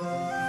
Música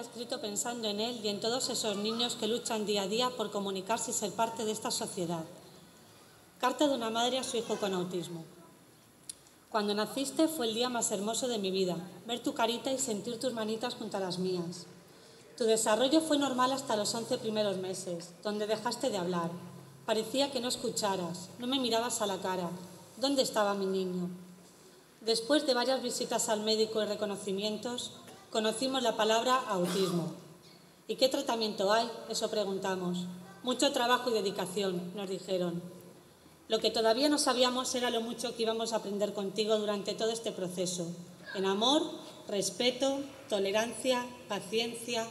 escrito pensando en él y en todos esos niños que luchan día a día por comunicarse y ser parte de esta sociedad. Carta de una madre a su hijo con autismo. Cuando naciste fue el día más hermoso de mi vida, ver tu carita y sentir tus manitas junto a las mías. Tu desarrollo fue normal hasta los 11 primeros meses, donde dejaste de hablar. Parecía que no escucharas, no me mirabas a la cara. ¿Dónde estaba mi niño? Después de varias visitas al médico y reconocimientos, conocimos la palabra autismo. ¿Y qué tratamiento hay? Eso preguntamos. Mucho trabajo y dedicación, nos dijeron. Lo que todavía no sabíamos era lo mucho que íbamos a aprender contigo durante todo este proceso, en amor, respeto, tolerancia, paciencia,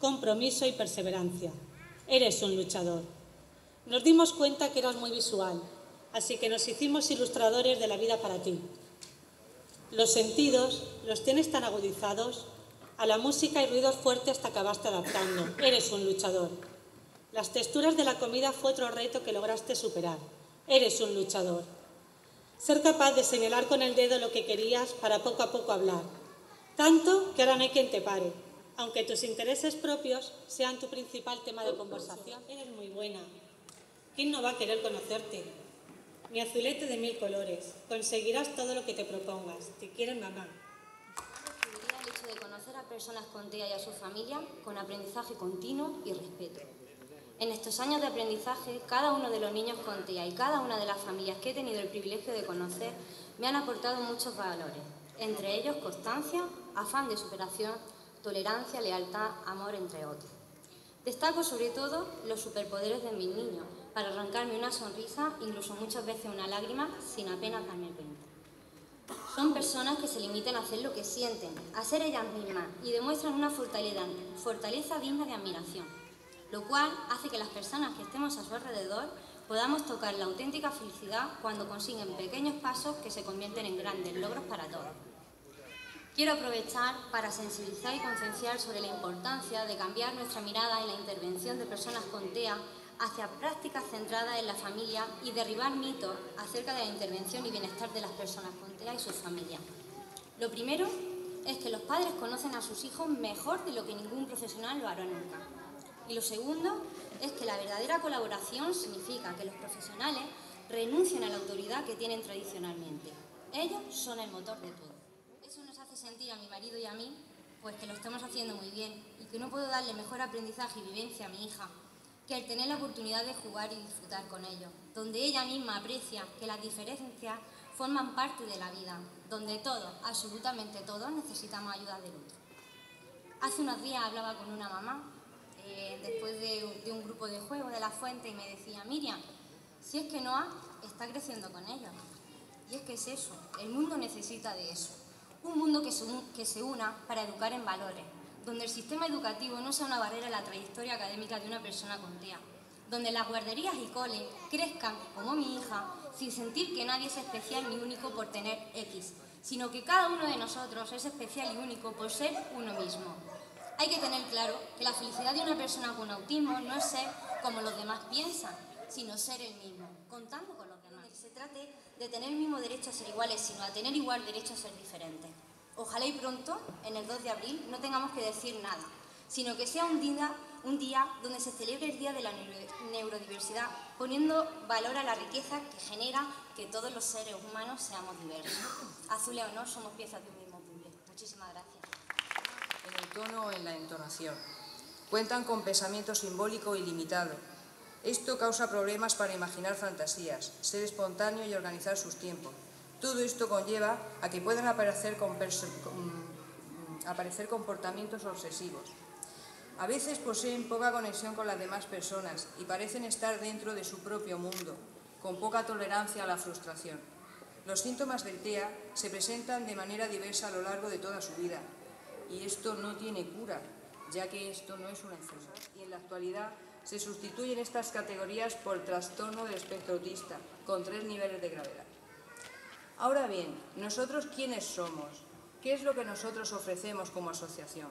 compromiso y perseverancia. Eres un luchador. Nos dimos cuenta que eras muy visual, así que nos hicimos ilustradores de la vida para ti. Los sentidos los tienes tan agudizados, a la música y ruidos fuertes te acabaste adaptando. Eres un luchador. Las texturas de la comida fue otro reto que lograste superar. Eres un luchador. Ser capaz de señalar con el dedo lo que querías para poco a poco hablar. Tanto que ahora no hay quien te pare. Aunque tus intereses propios sean tu principal tema de conversación, eres muy buena. ¿Quién no va a querer conocerte? Mi azulete de mil colores. Conseguirás todo lo que te propongas. Te quieren mamá. De conocer a personas con TEA y a su familia con aprendizaje continuo y respeto. En estos años de aprendizaje, cada uno de los niños con TEA y cada una de las familias que he tenido el privilegio de conocer me han aportado muchos valores, entre ellos constancia, afán de superación, tolerancia, lealtad, amor, entre otros. Destaco sobre todo los superpoderes de mis niños, para arrancarme una sonrisa, incluso muchas veces una lágrima, sin apenas darme cuenta. Son personas que se limitan a hacer lo que sienten, a ser ellas mismas y demuestran una fortaleza, fortaleza digna de admiración, lo cual hace que las personas que estemos a su alrededor podamos tocar la auténtica felicidad cuando consiguen pequeños pasos que se convierten en grandes logros para todos. Quiero aprovechar para sensibilizar y concienciar sobre la importancia de cambiar nuestra mirada en la intervención de personas con TEA hacia prácticas centradas en la familia y derribar mitos acerca de la intervención y bienestar de las personas con TEA y sus familias. Lo primero es que los padres conocen a sus hijos mejor de lo que ningún profesional lo hará nunca. Y lo segundo es que la verdadera colaboración significa que los profesionales renuncien a la autoridad que tienen tradicionalmente. Ellos son el motor de todo sentir a mi marido y a mí, pues que lo estamos haciendo muy bien y que no puedo darle mejor aprendizaje y vivencia a mi hija que el tener la oportunidad de jugar y disfrutar con ellos, donde ella misma aprecia que las diferencias forman parte de la vida, donde todos, absolutamente todos, necesitamos ayuda del otro. Hace unos días hablaba con una mamá, eh, después de, de, un grupo de juego de la fuente, y me decía, Miriam, si es que Noah está creciendo con ellos. Y es que es eso, el mundo necesita de eso. Un mundo que se, una para educar en valores, donde el sistema educativo no sea una barrera en la trayectoria académica de una persona con TEA, donde las guarderías y coles crezcan, como mi hija, sin sentir que nadie es especial ni único por tener X, sino que cada uno de nosotros es especial y único por ser uno mismo. Hay que tener claro que la felicidad de una persona con autismo no es ser como los demás piensan, sino ser el mismo, contando con los demás. Se trate de tener el mismo derecho a ser iguales, sino a tener igual derecho a ser diferentes. Ojalá y pronto, en el 2 de abril, no tengamos que decir nada, sino que sea un día, un día donde se celebre el Día de la Neurodiversidad, poniendo valor a la riqueza que genera que todos los seres humanos seamos diversos. Azul y Honor somos piezas de un mismo puzzle. Muchísimas gracias. En el tono o en la entonación. Cuentan con pensamiento simbólico ilimitado, esto causa problemas para imaginar fantasías, ser espontáneo y organizar sus tiempos. Todo esto conlleva a que puedan aparecer, mm, aparecer comportamientos obsesivos. A veces poseen poca conexión con las demás personas y parecen estar dentro de su propio mundo, con poca tolerancia a la frustración. Los síntomas del TEA se presentan de manera diversa a lo largo de toda su vida y esto no tiene cura, ya que esto no es una enfermedad y en la actualidad se sustituyen estas categorías por trastorno del espectro autista, con tres niveles de gravedad. Ahora bien, ¿nosotros quiénes somos? ¿Qué es lo que nosotros ofrecemos como asociación?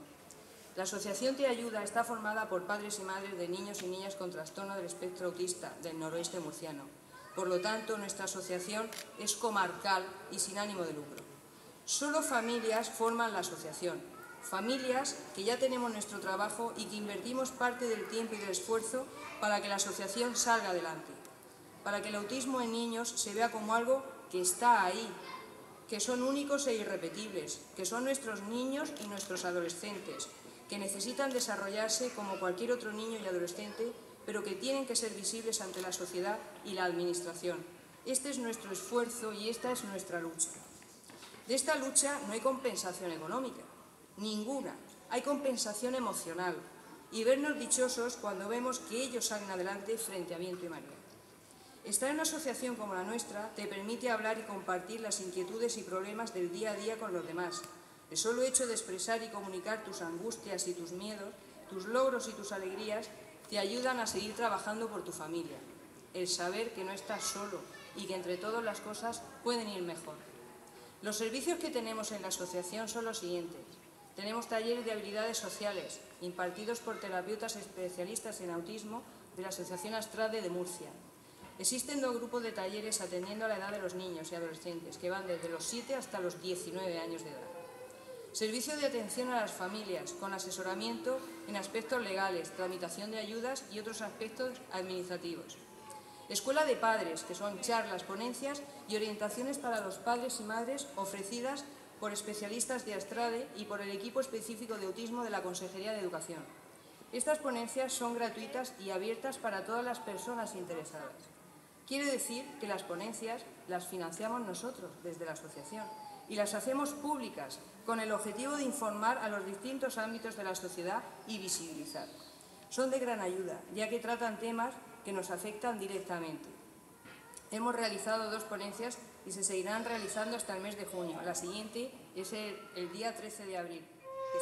La Asociación Te Ayuda está formada por padres y madres de niños y niñas con trastorno del espectro autista del noroeste murciano. Por lo tanto, nuestra asociación es comarcal y sin ánimo de lucro. Solo familias forman la asociación, familias que ya tenemos nuestro trabajo y que invertimos parte del tiempo y del esfuerzo para que la asociación salga adelante, para que el autismo en niños se vea como algo que está ahí, que son únicos e irrepetibles, que son nuestros niños y nuestros adolescentes, que necesitan desarrollarse como cualquier otro niño y adolescente pero que tienen que ser visibles ante la sociedad y la Administración. Este es nuestro esfuerzo y esta es nuestra lucha. De esta lucha no hay compensación económica, ninguna. Hay compensación emocional y vernos dichosos cuando vemos que ellos salen adelante frente a viento y marea. Estar en una asociación como la nuestra te permite hablar y compartir las inquietudes y problemas del día a día con los demás. El solo hecho de expresar y comunicar tus angustias y tus miedos, tus logros y tus alegrías, te ayudan a seguir trabajando por tu familia. El saber que no estás solo y que entre todas las cosas pueden ir mejor. Los servicios que tenemos en la asociación son los siguientes. Tenemos talleres de habilidades sociales impartidos por terapeutas especialistas en autismo de la Asociación Astrade de Murcia. Existen dos grupos de talleres atendiendo a la edad de los niños y adolescentes, que van desde los 7 hasta los 19 años de edad. Servicio de atención a las familias, con asesoramiento en aspectos legales, tramitación de ayudas y otros aspectos administrativos. Escuela de Padres, que son charlas, ponencias y orientaciones para los padres y madres ofrecidas por especialistas de Astrade y por el equipo específico de autismo de la Consejería de Educación. Estas ponencias son gratuitas y abiertas para todas las personas interesadas. Quiere decir que las ponencias las financiamos nosotros desde la asociación y las hacemos públicas con el objetivo de informar a los distintos ámbitos de la sociedad y visibilizar. Son de gran ayuda, ya que tratan temas que nos afectan directamente. Hemos realizado dos ponencias y se seguirán realizando hasta el mes de junio. La siguiente es el, día 13 de abril, que